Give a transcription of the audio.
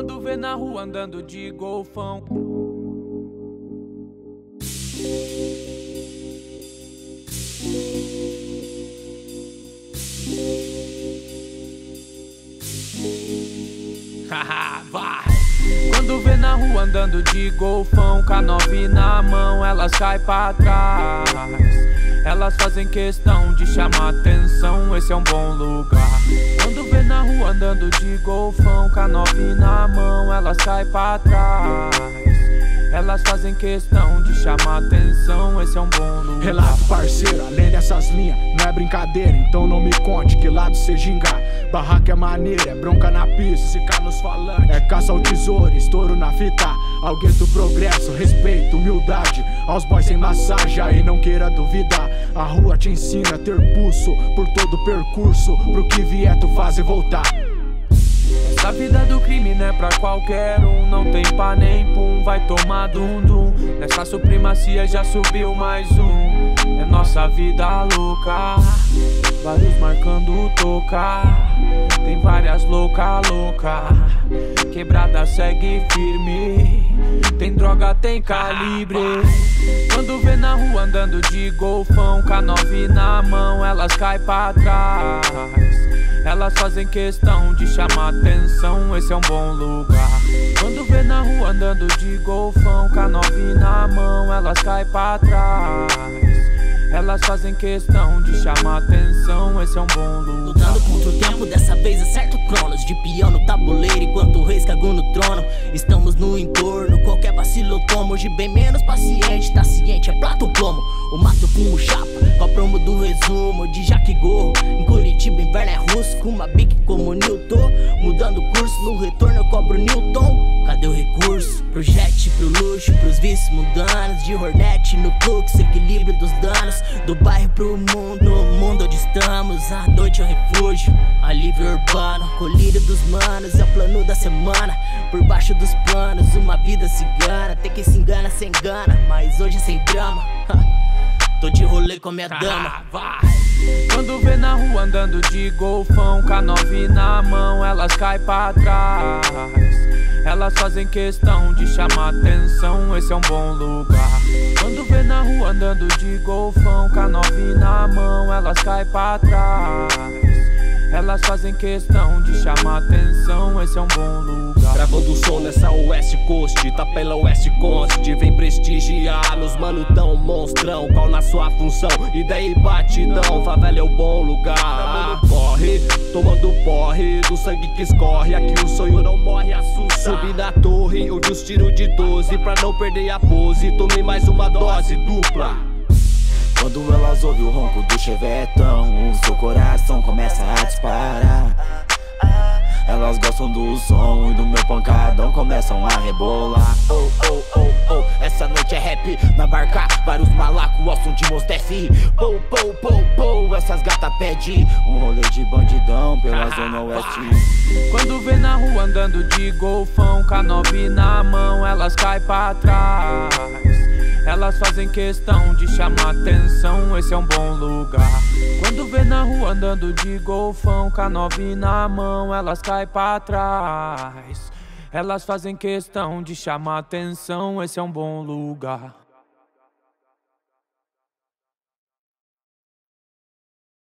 Quando vê na rua andando de golfão. Haha, vai! Vê na rua andando de golfão, com a nove na mão, elas caem pra trás. Elas fazem questão de chamar atenção, esse é um bom lugar. Quando vê na rua andando de golfão, com a nove na mão, elas caem pra trás. Elas fazem questão de chamar atenção, esse é um bom lugar. Relato, parceiro, além dessas linhas, não é brincadeira, então não me conte que lado cê gingar. Barraca é maneira, é bronca na pista, se nos falantes. É caça ao tesouro, estouro na fita. Alguém do progresso, respeito, humildade. Aos boys sem massagem, aí não queira duvidar. A rua te ensina a ter pulso por todo o percurso. Pro que vier tu faz e voltar. Essa vida do crime não é pra qualquer um. Não tem pá nem vai tomar dum-dum. Nessa supremacia já subiu mais um. É nossa vida louca. Vários marcando toca. Tem várias louca, louca. Quebrada segue firme. Tem calibre. Quando vê na rua andando de golfão, com a nove na mão, elas caem pra trás. Elas fazem questão de chamar atenção, esse é um bom lugar. Quando vê na rua andando de golfão, com a nove na mão, elas caem pra trás. Elas fazem questão de chamar atenção, esse é um bom lugar. Lutando contra o tempo, dessa vez acerta o cronos. De peão no tabuleiro, enquanto o reis cagou no trono. Estamos no entorno, qualquer vacilo eu tomo. Hoje bem menos paciente, tá ciente, é prato plomo. O mato fumo chapa, com a promo do resumo de Jaque Gorro. Curitiba, inverno é russo, com uma bique como Newton. Mudando curso, no retorno eu cobro Newton. Cadê o recurso? Pro jet, pro luxo, pros vícios mundanos. De Hornet no fluxo, equilíbrio dos danos. Do bairro pro mundo, o mundo onde estamos. A noite é o refúgio, alívio urbano. Colírio dos manos, é o plano da semana. Por baixo dos planos, uma vida cigana. Tem quem se engana, sem engana, mas hoje é sem drama. Tô de rolê com a minha dama. vai. Quando vê na rua andando de golfão, com a nove na mão, elas caem pra trás. Elas fazem questão de chamar atenção, esse é um bom lugar. Quando vê na rua andando de golfão, com a nove na mão, elas caem pra trás. Elas fazem questão de chamar atenção, esse é um bom lugar. Gravando o som nessa West Coast, tá pela West Coast. Vem prestigiar, nos mano tão monstrão. Qual na sua função? E daí batidão, favela é o bom lugar. Corre, tomando porre, do sangue que escorre. Aqui o sonho não morre, assusta. Subi na torre, eu os tiro de 12 pra não perder a pose. Tomei mais uma dose dupla. Quando elas ouvem o ronco do chevetão, o seu do som e do meu pancadão começam a rebolar. Oh, oh, oh, oh, essa noite é rap na barca. Vários malacos ao som de Mos Def. Pou, pou, pou, pou, essas gatas pedem Um rolê de bandidão pela zona oeste. Quando vê na rua andando de golfão, com a nove na mão, elas caem pra trás. Elas fazem questão de chamar atenção, esse é um bom lugar. Quando vê na rua andando de golfão, com a nove na mão, elas caem pra trás. Elas fazem questão de chamar atenção, esse é um bom lugar.